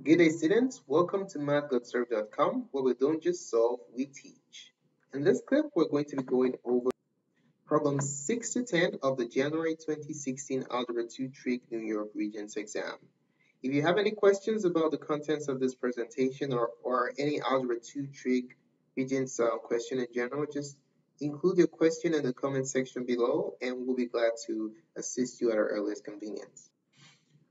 Good day students, welcome to mathgotserved.com where we don't just solve, we teach. In this clip, we're going to be going over problems 6 to 10 of the January 2016 Algebra 2 Trig New York Regents exam. If you have any questions about the contents of this presentation or, or any Algebra 2 Trig Regents uh, question in general, just include your question in the comment section below and we'll be glad to assist you at our earliest convenience.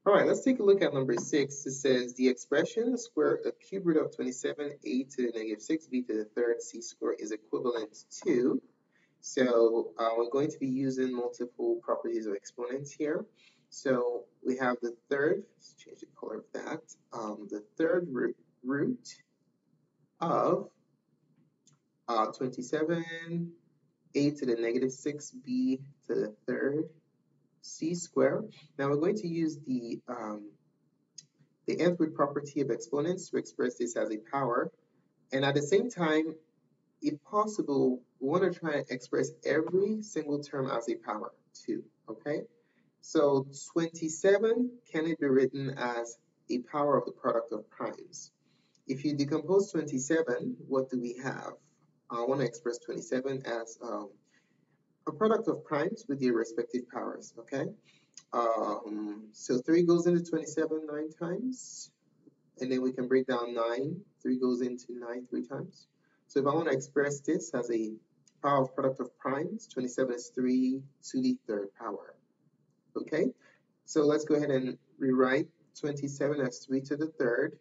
All right, let's take a look at number six. It says the expression square a cube root of 27 a to the negative 6 b to the third c squared is equivalent to. So uh, we're going to be using multiple properties of exponents here. So we have the third, let's change the color of that, um, the third root, root of uh, 27 a to the negative 6b to the third c squared. Now we're going to use the um, the nth root property of exponents to express this as a power. And at the same time, if possible, we want to try and express every single term as a power too, okay? So 27, can it be written as a power of the product of primes? If you decompose 27, what do we have? I want to express 27 as um, a product of primes with their respective powers, okay? Um, so 3 goes into 27 nine times, and then we can break down 9. 3 goes into 9 three times. So if I want to express this as a power of product of primes, 27 is 3 to the third power, okay? So let's go ahead and rewrite 27 as 3 to the third.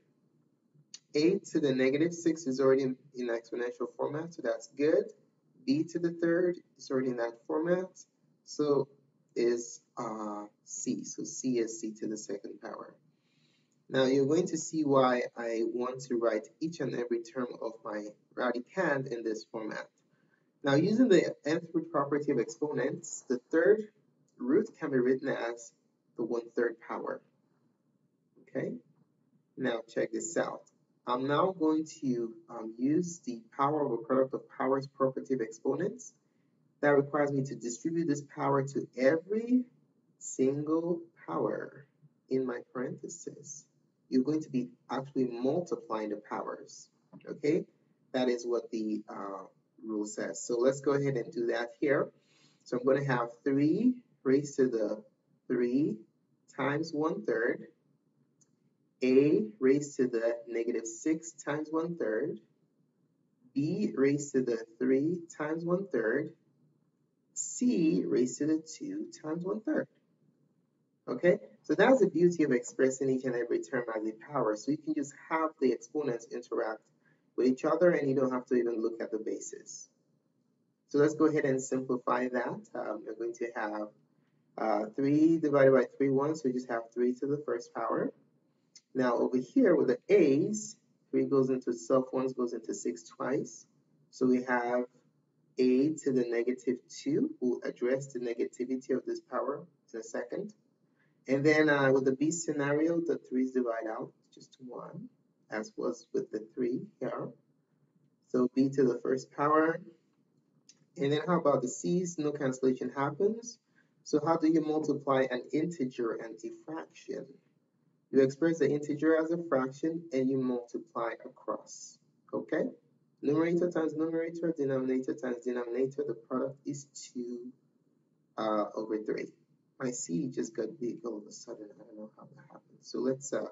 8 to the negative 6 is already in, in exponential format, so that's good b to the third is already in that format. So is uh, c. So c is c to the second power. Now you're going to see why I want to write each and every term of my radicand in this format. Now using the nth root property of exponents, the third root can be written as the one-third power. Okay, now check this out. I'm now going to um, use the power of a product of powers property of exponents. That requires me to distribute this power to every single power in my parentheses. You're going to be actually multiplying the powers, okay? That is what the uh, rule says. So let's go ahead and do that here. So I'm going to have 3 raised to the 3 times 1 third a raised to the negative 6 times 1 third, b raised to the 3 times 1 third, c raised to the 2 times 1 third. Okay, so that's the beauty of expressing each and every term as a power. So you can just have the exponents interact with each other and you don't have to even look at the bases. So let's go ahead and simplify that. Um, we're going to have uh, 3 divided by 3 1, so we just have 3 to the first power. Now over here with the A's, 3 goes into itself, 1 goes into 6 twice. So we have a to the negative 2. We'll address the negativity of this power in a second. And then uh, with the B scenario, the 3's divide out just to 1, as was with the 3 here. So b to the first power. And then how about the c's? No cancellation happens. So how do you multiply an integer and a fraction? You express the integer as a fraction and you multiply across. Okay? Numerator times numerator, denominator times denominator, the product is 2 uh, over 3. My c just got big all of a sudden. I don't know how that happened. So let's uh,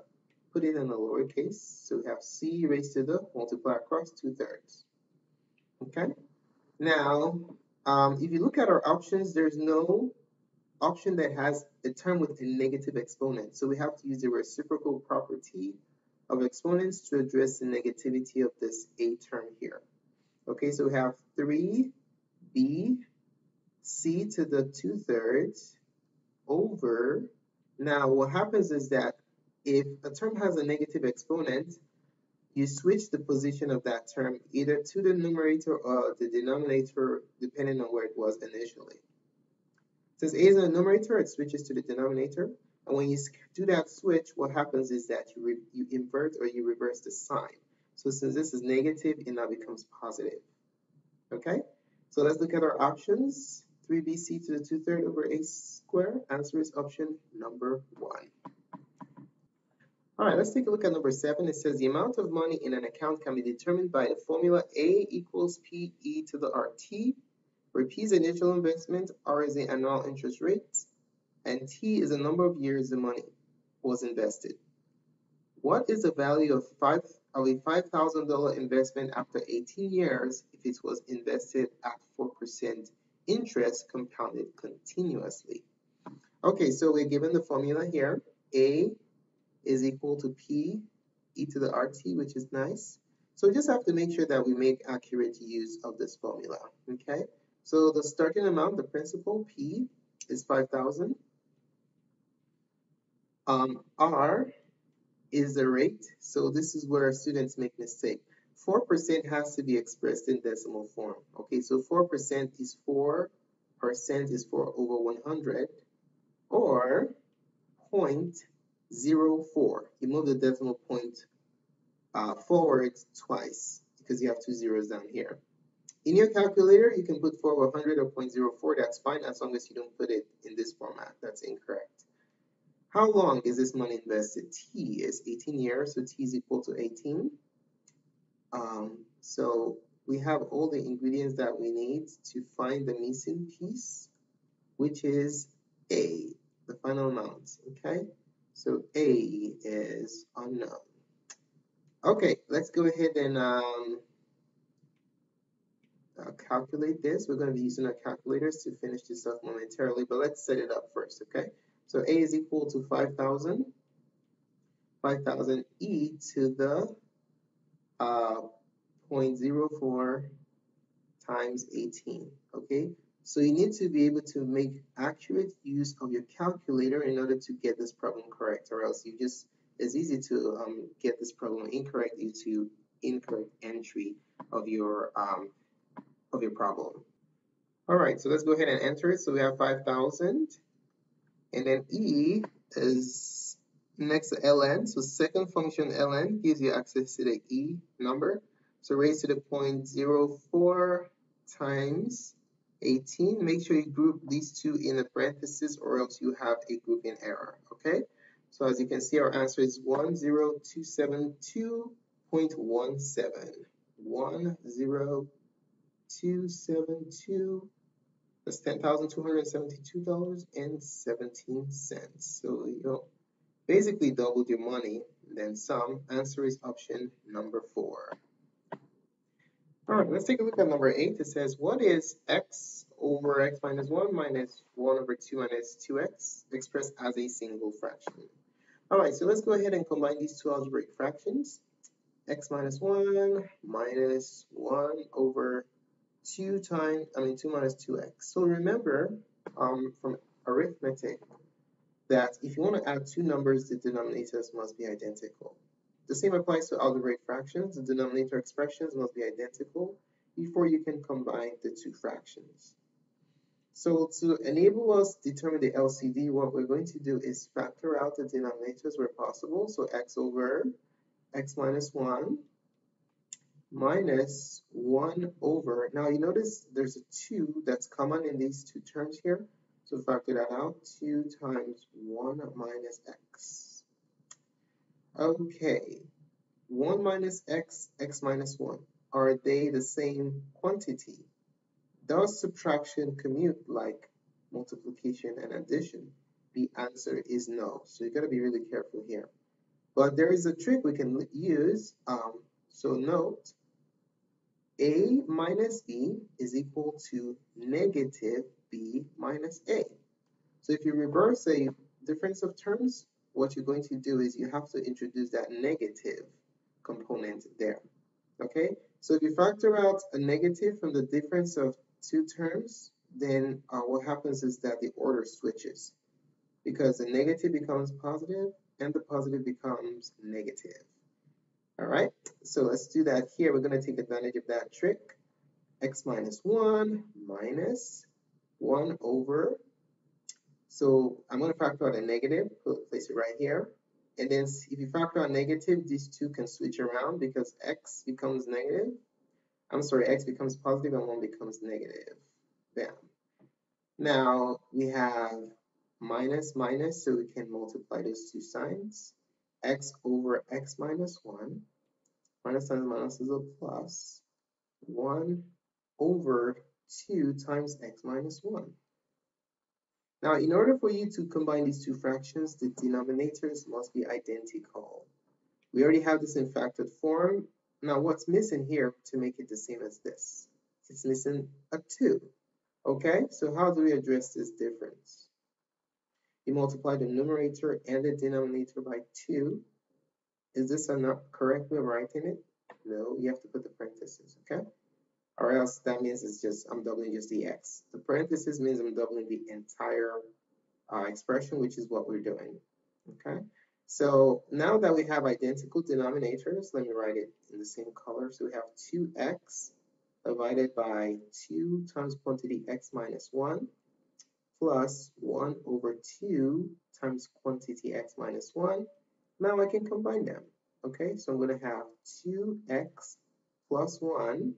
put it in a lowercase. So we have c raised to the multiply across 2 thirds. Okay? Now, um, if you look at our options, there's no option that has a term with a negative exponent. So we have to use the reciprocal property of exponents to address the negativity of this a term here. Okay, so we have 3b c to the 2 thirds over, now what happens is that if a term has a negative exponent, you switch the position of that term either to the numerator or the denominator depending on where it was initially. Since a is a numerator, it switches to the denominator. And when you do that switch, what happens is that you, you invert or you reverse the sign. So since this is negative, it now becomes positive. Okay? So let's look at our options. 3bc to the 2 third over a square. Answer is option number 1. All right, let's take a look at number seven. It says the amount of money in an account can be determined by the formula A equals PE to the RT, where P is initial investment, R is the annual interest rate, and T is the number of years the money was invested. What is the value of five of a $5,000 investment after 18 years if it was invested at 4% interest compounded continuously? Okay, so we're given the formula here. A is equal to P e to the RT, which is nice. So we just have to make sure that we make accurate use of this formula, okay? So the starting amount, the principal, P, is 5,000. Um, R is the rate. So this is where students make mistake. 4% has to be expressed in decimal form. Okay, so 4% is 4, percent is 4 over 100, or 0.04. You move the decimal point uh, forward twice because you have two zeros down here. In your calculator, you can put 4 over 100 or 0.04. That's fine as long as you don't put it in this format. That's incorrect. How long is this money invested? T is 18 years, so T is equal to 18. Um, so we have all the ingredients that we need to find the missing piece, which is A, the final amount, okay? So A is unknown. Okay, let's go ahead and um, uh, calculate this. We're going to be using our calculators to finish this up momentarily, but let's set it up first, okay? So A is equal to 5,000. 5,000 e to the uh, 0.04 times 18, okay? So you need to be able to make accurate use of your calculator in order to get this problem correct, or else you just, it's easy to um, get this problem incorrect due to incorrect entry of your, um, of your problem. All right, so let's go ahead and enter it. So we have 5,000 and then E is next to ln. So second function ln gives you access to the E number. So raised to the point 0.04 times 18. Make sure you group these two in the parentheses or else you have a grouping error. Okay. So as you can see, our answer is 10272.17. 10272 that's $10,272.17. So you basically doubled your money, then some. Answer is option number four. All right, let's take a look at number eight. It says, what is x over x minus 1 minus 1 over 2 minus 2x expressed as a single fraction? All right, so let's go ahead and combine these two algebraic fractions. x minus 1 minus 1 over 2 times, I mean 2 minus 2x. So remember um, from arithmetic that if you want to add two numbers, the denominators must be identical. The same applies to algebraic fractions. The denominator expressions must be identical before you can combine the two fractions. So to enable us determine the LCD, what we're going to do is factor out the denominators where possible. So x over x minus 1 minus 1 over, now you notice there's a 2 that's common in these two terms here. So factor that out, 2 times 1 minus x. Okay, 1 minus x, x minus 1. Are they the same quantity? Does subtraction commute like multiplication and addition? The answer is no. So you got to be really careful here. But there is a trick we can use. Um, so note a minus B is equal to negative B minus A. So if you reverse a difference of terms, what you're going to do is you have to introduce that negative component there. Okay, so if you factor out a negative from the difference of two terms, then uh, what happens is that the order switches because the negative becomes positive and the positive becomes negative. All right, so let's do that here. We're going to take advantage of that trick. x minus 1 minus 1 over. So I'm going to factor out a negative, place it right here. And then if you factor out negative, these two can switch around because x becomes negative. I'm sorry, x becomes positive and 1 becomes negative. Bam. Now we have minus minus, so we can multiply those two signs x over x minus 1. Minus times minus is a plus. 1 over 2 times x minus 1. Now, in order for you to combine these two fractions, the denominators must be identical. We already have this in factored form. Now, what's missing here to make it the same as this? It's missing a 2. Okay, so how do we address this difference? You multiply the numerator and the denominator by 2. Is this a not correct way of writing it? No, you have to put the parentheses, okay? Or else that means it's just, I'm doubling just the x. The parentheses means I'm doubling the entire uh, expression, which is what we're doing, okay? So now that we have identical denominators, let me write it in the same color. So we have 2x divided by 2 times quantity x minus 1 plus 1 over 2 times quantity x minus 1. Now I can combine them. Okay, so I'm going to have 2x plus 1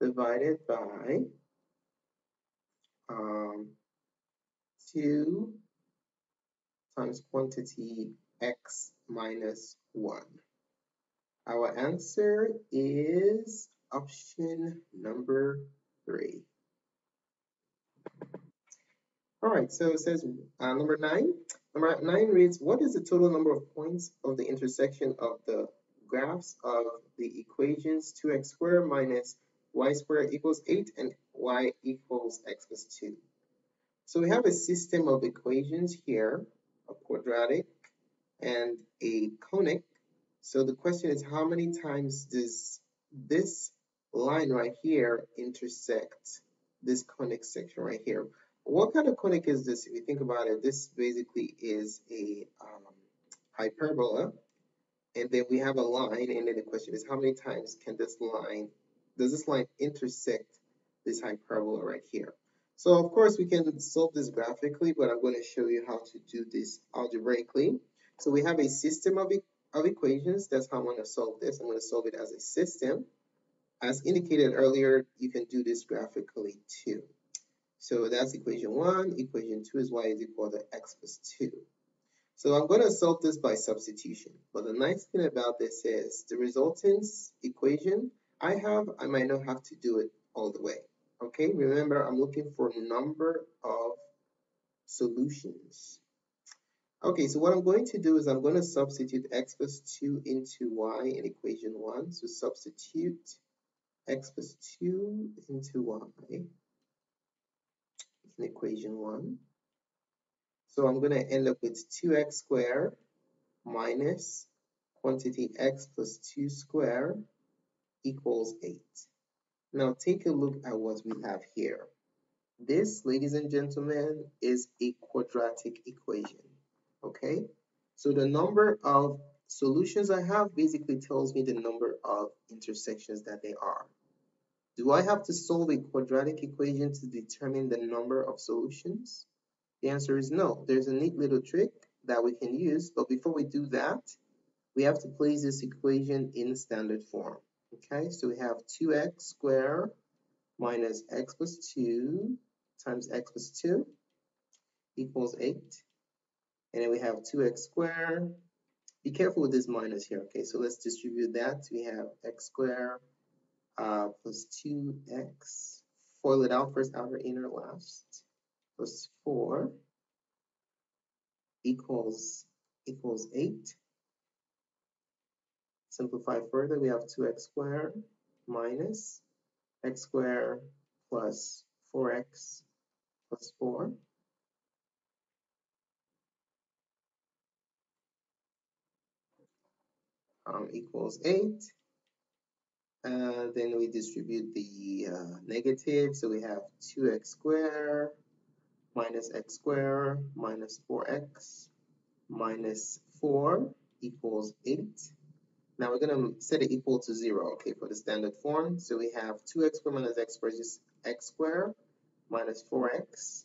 divided by um, 2 times quantity x minus 1. Our answer is option number 3. All right, so it says uh, number 9. Number 9 reads, what is the total number of points of the intersection of the graphs of the equations 2x squared minus y squared equals 8 and y equals x plus 2. So we have a system of equations here, a quadratic and a conic. So the question is how many times does this line right here intersect this conic section right here? What kind of conic is this? If you think about it, this basically is a um, hyperbola. And then we have a line, and then the question is how many times can this line does this line intersect this hyperbola right here? So of course we can solve this graphically, but I'm going to show you how to do this algebraically. So we have a system of, e of equations. That's how I'm going to solve this. I'm going to solve it as a system. As indicated earlier, you can do this graphically too. So that's equation 1. Equation 2 is y is equal to x plus 2. So I'm going to solve this by substitution. But the nice thing about this is the resultant equation I have, I might not have to do it all the way. Okay, remember I'm looking for number of solutions. Okay, so what I'm going to do is I'm going to substitute x plus 2 into y in equation 1. So substitute x plus 2 into y in equation 1. So I'm going to end up with 2x squared minus quantity x plus 2 squared equals 8. Now take a look at what we have here. This, ladies and gentlemen, is a quadratic equation, okay? So the number of solutions I have basically tells me the number of intersections that they are. Do I have to solve a quadratic equation to determine the number of solutions? The answer is no. There's a neat little trick that we can use, but before we do that, we have to place this equation in standard form. Okay, so we have 2x squared minus x plus 2 times x plus 2 equals 8. And then we have 2x squared. Be careful with this minus here. Okay, so let's distribute that. We have x squared uh, plus 2x. FOIL it out first, outer, inner, last. Plus 4 equals equals 8. Simplify further, we have 2x squared minus x squared plus 4x plus 4. Um, equals 8. Uh, then we distribute the uh, negative, so we have 2x squared minus x squared minus 4x minus 4 equals 8. Now we're going to set it equal to 0, okay, for the standard form. So we have 2x squared minus x squared is x squared minus 4x.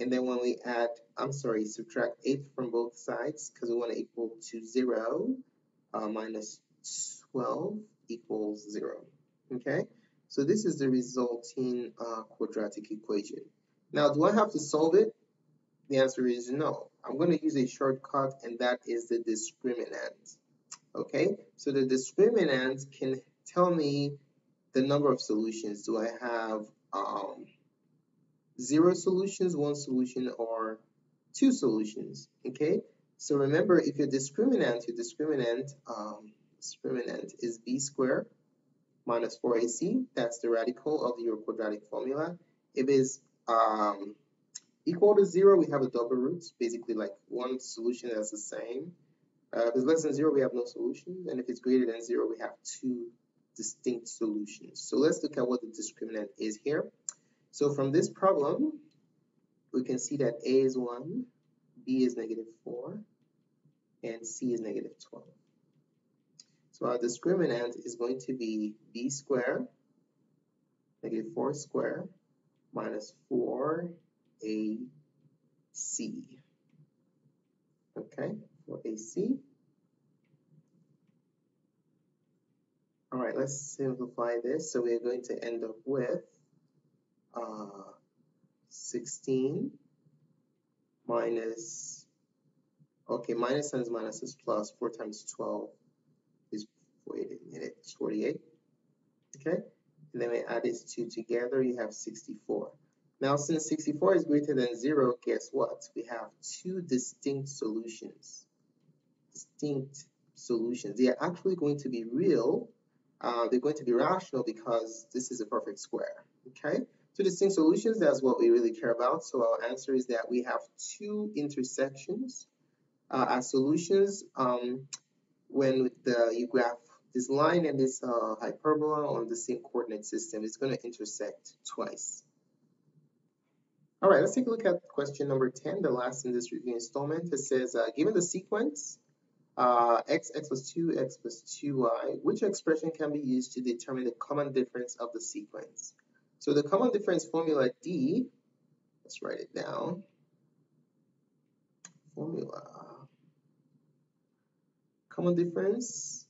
And then when we add, I'm sorry, subtract 8 from both sides because we want to equal to 0 uh, minus 12 equals 0. Okay, so this is the resulting uh, quadratic equation. Now, do I have to solve it? The answer is no. I'm going to use a shortcut and that is the discriminant. Okay, so the discriminant can tell me the number of solutions. Do I have um, zero solutions, one solution, or two solutions? Okay, so remember if your discriminant, your discriminant, um, discriminant is b squared minus 4ac, that's the radical of your quadratic formula. If it's um, equal to zero, we have a double root, basically like one solution that's the same. Uh, if it's less than zero, we have no solution. And if it's greater than zero, we have two distinct solutions. So let's look at what the discriminant is here. So from this problem, we can see that A is 1, B is negative 4, and C is negative 12. So our discriminant is going to be b squared, negative 4 squared, minus 4ac. Okay, 4ac. All right, let's simplify this. So we're going to end up with uh, 16 minus, okay, minus times minus is plus, 4 times 12 is wait a minute, 48. Okay, and then we add these two together, you have 64. Now, since 64 is greater than 0, guess what? We have two distinct solutions. Distinct solutions. They are actually going to be real. Uh, they're going to be rational because this is a perfect square. Okay, two distinct solutions, that's what we really care about. So our answer is that we have two intersections uh, as solutions um, when the, you graph this line and this uh, hyperbola on the same coordinate system is going to intersect twice. All right, let's take a look at question number 10, the last in this review installment. It says, uh, given the sequence uh, x, x plus 2, x plus 2y, which expression can be used to determine the common difference of the sequence? So the common difference formula D, let's write it down. Formula, common difference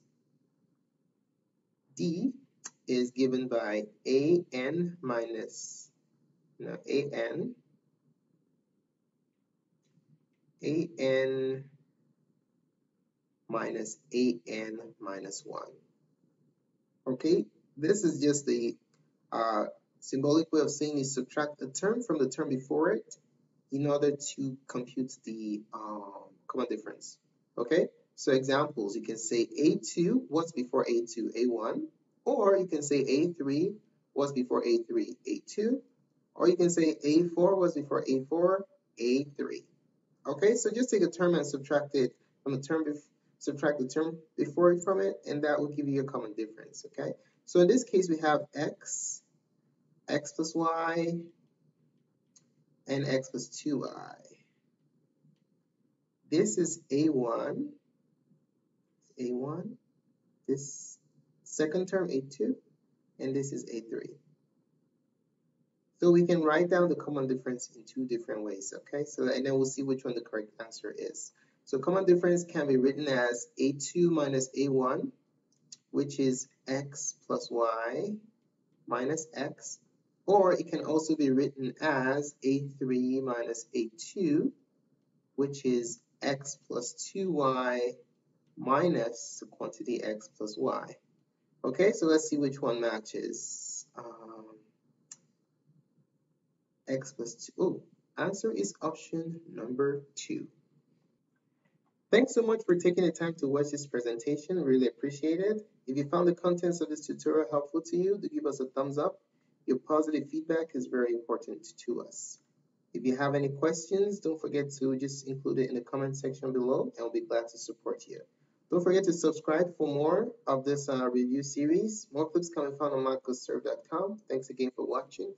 D is given by an minus no, an an minus an minus 1. Okay, this is just the uh, symbolic way of saying is subtract a term from the term before it in order to compute the um, common difference. Okay, so examples, you can say A2, what's before A2? A1. Or you can say A3, what's before A3? A2. Or you can say A4, what's before A4? A3. Okay, so just take a term and subtract it from the term, subtract the term before it from it, and that will give you a common difference, okay? So in this case, we have X, X plus Y, and X plus 2Y. This is A1, a1, this second term A2, and this is A3. So we can write down the common difference in two different ways, okay? So and then we'll see which one the correct answer is. So common difference can be written as A2 minus A1, which is x plus y minus x, or it can also be written as A3 minus A2, which is x plus 2y minus the quantity x plus y. Okay, so let's see which one matches. Um, x plus 2. Oh, answer is option number 2. Thanks so much for taking the time to watch this presentation. Really appreciate it. If you found the contents of this tutorial helpful to you, do give us a thumbs up. Your positive feedback is very important to us. If you have any questions, don't forget to just include it in the comment section below and we'll be glad to support you. Don't forget to subscribe for more of this uh, review series. More clips can be found on mathgotserved.com. Thanks again for watching.